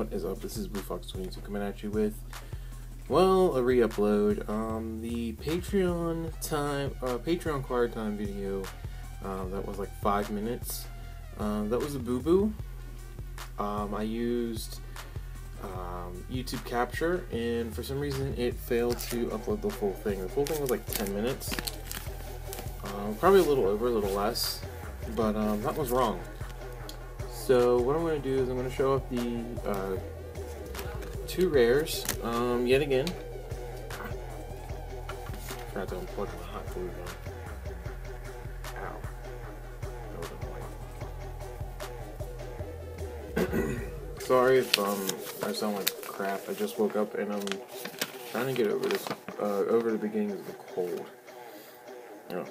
What is up? This is Blue Fox 22 coming at you with, well, a re-upload. Um, the Patreon time, uh, Patreon card time video, um, that was like five minutes. Um, that was a boo-boo. Um, I used um, YouTube Capture, and for some reason it failed to upload the full thing. The full thing was like 10 minutes. Uh, probably a little over, a little less, but um, that was wrong. So what I'm going to do is I'm going to show off the uh, two rares um, yet again. I Forgot to unplug my hot glue gun. Sorry if um, I sound like crap. I just woke up and I'm trying to get over this, uh, over the beginning of the cold. Yeah.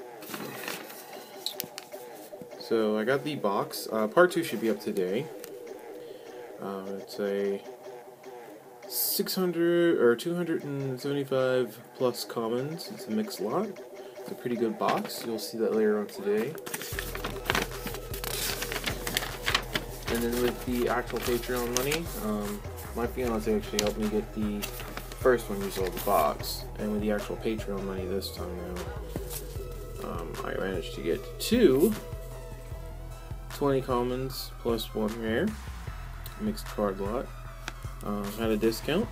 So I got the box. Uh, part two should be up today. Uh, it's a 600 or 275 plus commons. It's a mixed lot. It's a pretty good box. You'll see that later on today. And then with the actual Patreon money, um, my fiance actually helped me get the first one you saw the box. And with the actual Patreon money this time now, um, I managed to get two 20 commons plus one rare. Mixed card lot. Uh, had a discount.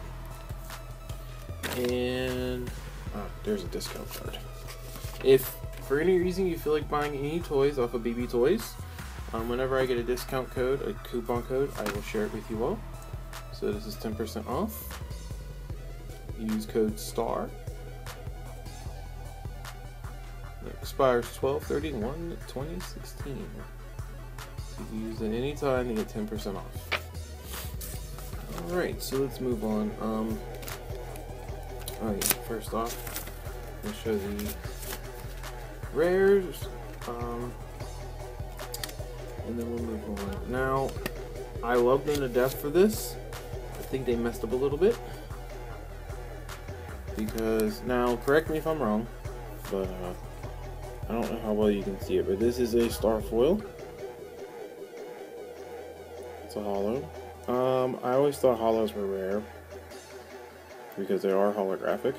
And uh, there's a discount card. If for any reason you feel like buying any toys off of BB Toys, um, whenever I get a discount code, a coupon code, I will share it with you all. So this is 10% off. Use code STAR. It expires 12 31 2016 you can use it anytime to get 10% off. Alright, so let's move on. Um, oh yeah, first off, I'll show the rares, um, and then we'll move on. Now, I love them to death for this. I think they messed up a little bit. Because, now, correct me if I'm wrong, but uh, I don't know how well you can see it, but this is a star foil a hollow. Um, I always thought hollows were rare because they are holographic.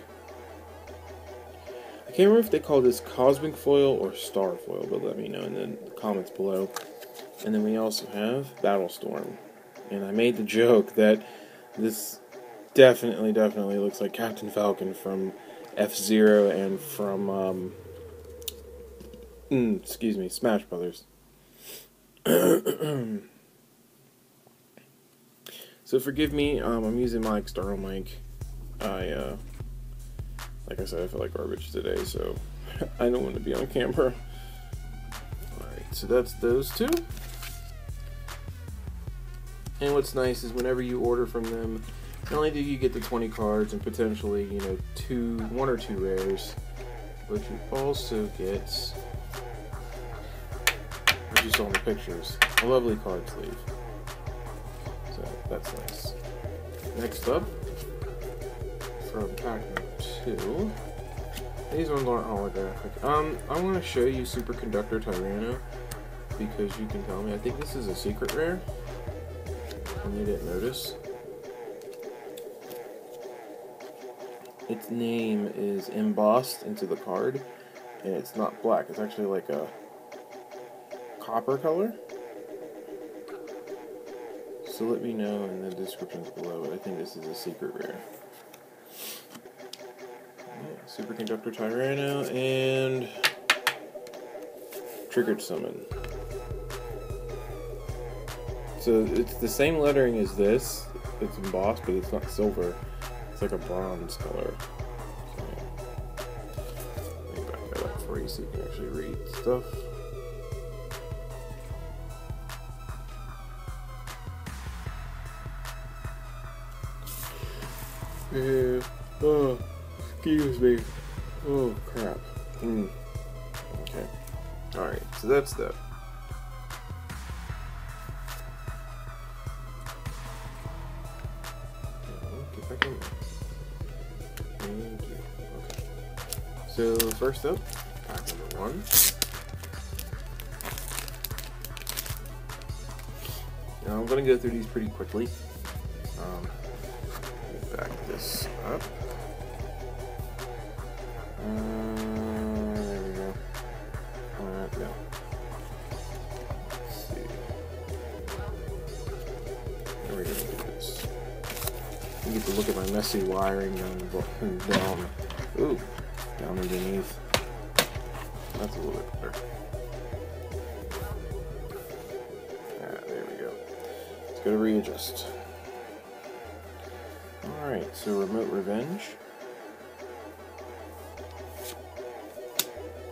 I can't remember if they call this cosmic foil or star foil, but let me know in the comments below. And then we also have Battlestorm. And I made the joke that this definitely, definitely looks like Captain Falcon from F Zero and from, um, mm, excuse me, Smash Brothers. So forgive me, um, I'm using my external mic. I, uh, like I said, I feel like garbage today, so I don't want to be on camera. Alright, so that's those two. And what's nice is whenever you order from them, not only do you get the 20 cards and potentially, you know, two, one or two rares, but you also get, as you saw in the pictures, a lovely card sleeve. That's nice. Next up, from pack number two. These ones aren't holographic. Um, I want to show you Superconductor Tyranno because you can tell me. I think this is a secret rare, and you didn't notice. Its name is embossed into the card, and it's not black. It's actually like a copper color. So let me know in the descriptions below, but I think this is a secret rare. Yeah, Superconductor Tyranno and Triggered Summon. So it's the same lettering as this. It's embossed, but it's not silver. It's like a bronze color. Yeah. Let me back that up for you so you can actually read stuff. Oh, excuse me. Oh, crap. Mm. Okay. Alright, so that's that. Get back in Thank you. Okay. So, first up, pack number one. Now, I'm going to go through these pretty quickly. Um, up. Uh, there we go. Uh, no. Let's see. There we go. This. You get to look at my messy wiring down, down, ooh, down underneath. That's a little bit better. Ah, there we go. It's gonna readjust. Alright, so remote revenge.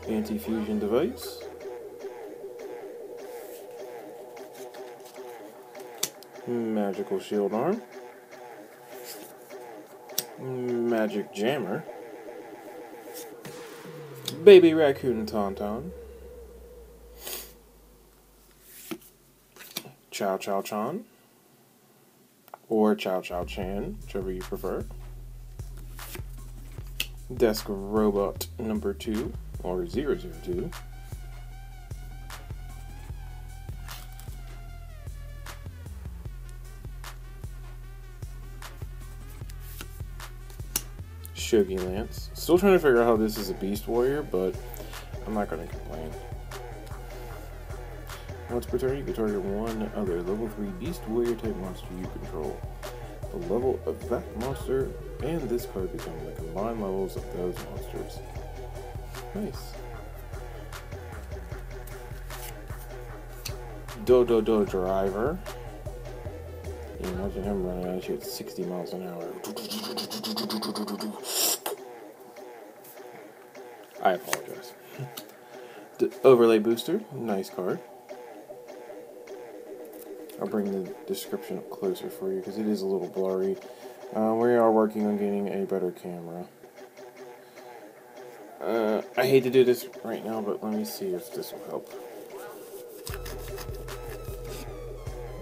Anti-fusion device. Magical shield arm. Magic jammer. Baby Raccoon Tantan. Chow Chow Chan. Or Chow Chow Chan, whichever you prefer. Desk robot number two, or 002. Shogi Lance. Still trying to figure out how this is a Beast Warrior, but I'm not going to complain. Once per turn, you can target one other level 3 Beast Warrior type monster you control. The level of that monster and this card become the combined levels of those monsters. Nice. Dodo Do Driver. Imagine him running at you at 60 miles an hour. I apologize. The overlay booster, nice card. I'll bring the description up closer for you because it is a little blurry. Uh, we are working on getting a better camera. Uh, I hate to do this right now, but let me see if this will help.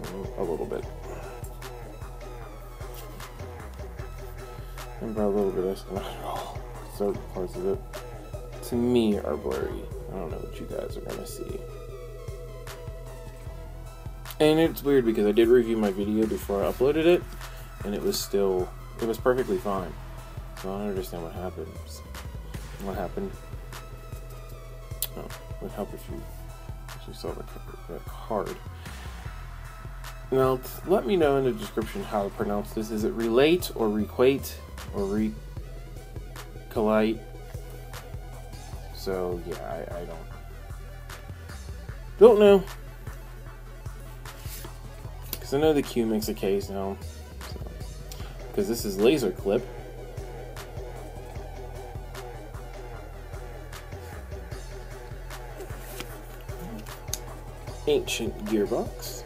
Mm, A little bit. And by a little bit, that's not at all. Certain parts of it, to me, are blurry. I don't know what you guys are gonna see. And it's weird because I did review my video before I uploaded it, and it was still, it was perfectly fine. So I don't understand what happened. What happened? Oh, it would help if you actually saw the, card. Now, let me know in the description how to pronounce this. Is it relate or requate or recolite? So yeah, I, I don't don't know. I know the Q makes a case now. Because this is laser clip. Ancient gearbox.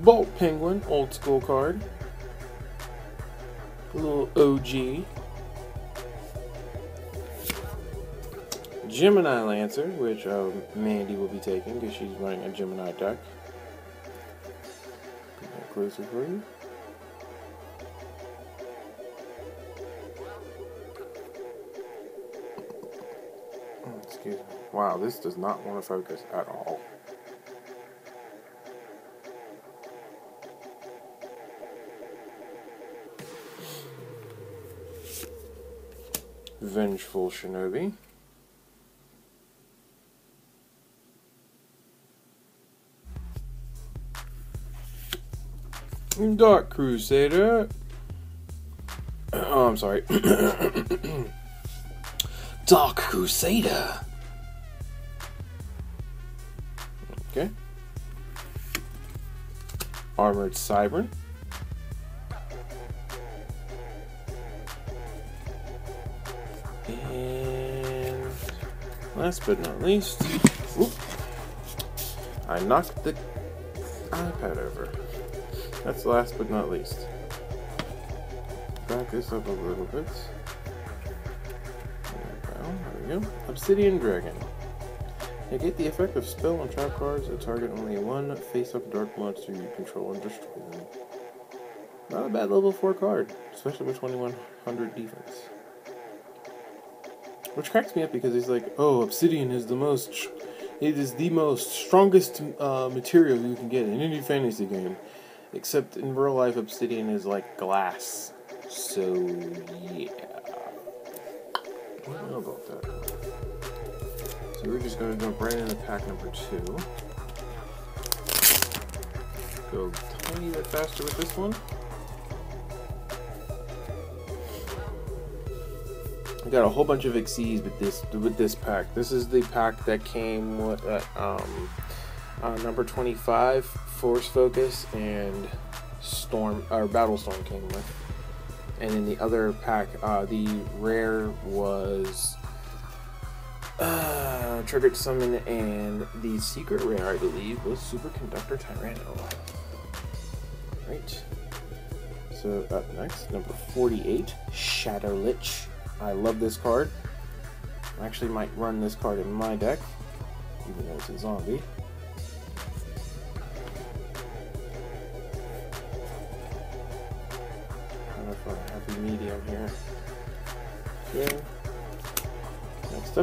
Bolt Penguin, old school card. A little OG. Gemini Lancer, which um, Mandy will be taking because she's running a Gemini deck. Closer for you. Oh, Excuse me. Wow, this does not want to focus at all. Vengeful Shinobi. Dark Crusader. Oh, I'm sorry. Dark Crusader. Okay. Armored Cybern. And last but not least, whoop, I knocked the iPad over. That's last but not least. Back this up a little bit. There we go. There we go. Obsidian Dragon. Negate the effect of spell and trap cards that target only one face-up dark monster you control and destroy them. Not a bad level 4 card, especially with 2100 defense. Which cracks me up because he's like, oh, Obsidian is the most It is the most strongest uh, material you can get in any fantasy game. Except in real life, obsidian is like glass. So, yeah. I don't know about that. So we're just going to jump right into pack number two. Go tiny bit faster with this one. I got a whole bunch of Xyz with this with this pack. This is the pack that came with uh, um, uh, number 25, Force Focus, and Storm or Battle Storm came with. And in the other pack, uh, the rare was uh, Triggered Summon, and the secret rare, I believe, was Superconductor Tyranno. Right. So up next, number 48, Shadow Lich. I love this card. I actually might run this card in my deck, even though it's a zombie.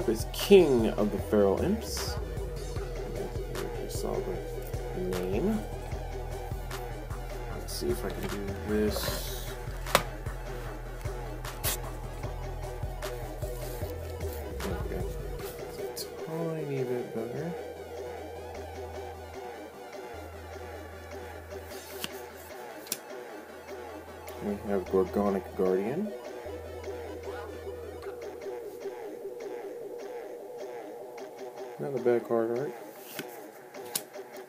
Is King of the Feral Imps. Just saw the name. Let's see if I can do this. Okay. It's a tiny bit better. We have Gorgonic Guardian. Bad card, right?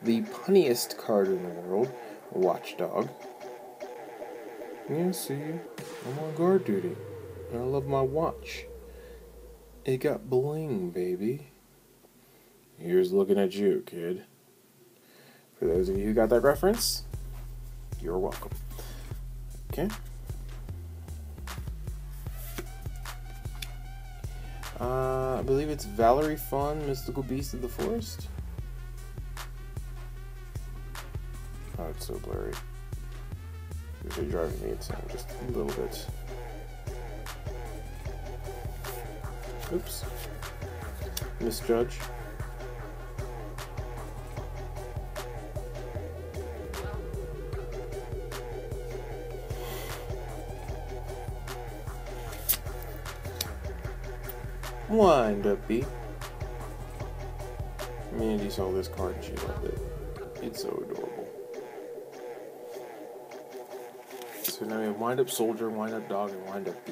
The punniest card in the world, Watchdog. Yeah, see, I'm on guard duty. And I love my watch. It got bling, baby. Here's looking at you, kid. For those of you who got that reference, you're welcome. Okay. Uh, I believe it's Valerifawn, Mystical Beast of the Forest. Oh, it's so blurry. You're driving me insane just a little bit. Oops. Misjudge. Wind up, B. Mandy saw this card and she loved it. It's so adorable. So now we have Wind Up Soldier, Wind Up Dog, and Wind Up Bee.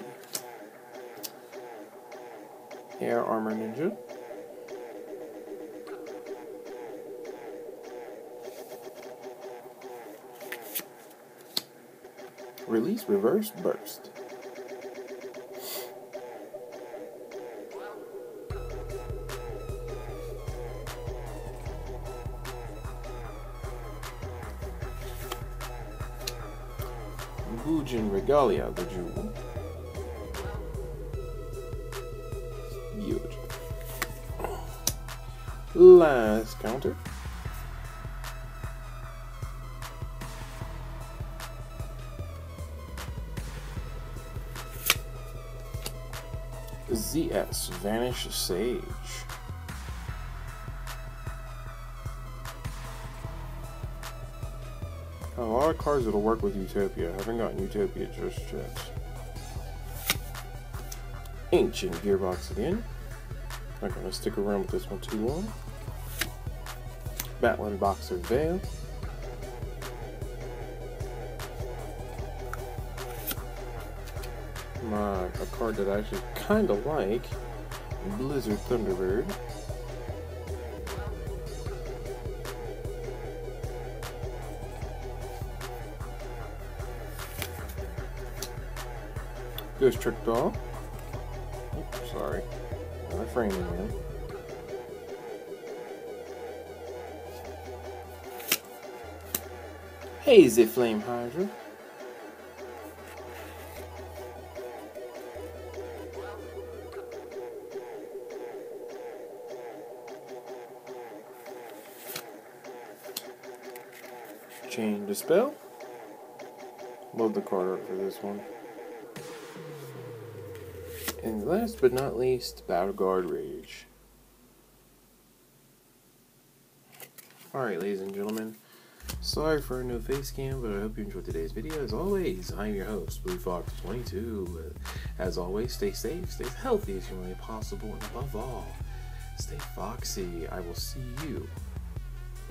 Air Armor Ninja. Release Reverse Burst. Regalia, the jewel. Huge. Last counter. ZS Vanish Sage. A lot of cards that'll work with Utopia. I haven't gotten Utopia just yet. Ancient Gearbox again. Not gonna stick around with this one too long. Battling Boxer Veil. My, a card that I actually kinda like. Blizzard Thunderbird. Ghost Trick Doll. Oops, sorry. My framing man. Hazy Flame Hydra. Change Chain Dispel. Love the card art for this one. And last but not least, Battle Guard Rage. Alright, ladies and gentlemen, sorry for no face cam, but I hope you enjoyed today's video. As always, I'm your host, Blue Fox22. As always, stay safe, stay healthy as humanly possible, and above all, stay foxy. I will see you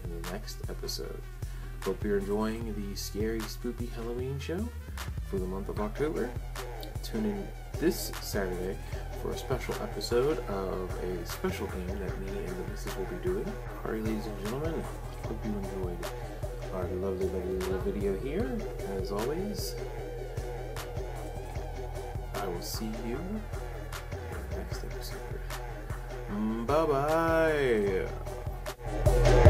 in the next episode. Hope you're enjoying the scary, spooky Halloween show for the month of October. Tune in this Saturday for a special episode of a special game that me and the missus will be doing. Alright, ladies and gentlemen, hope you enjoyed our lovely, lovely little video here. As always, I will see you in the next episode. Bye bye.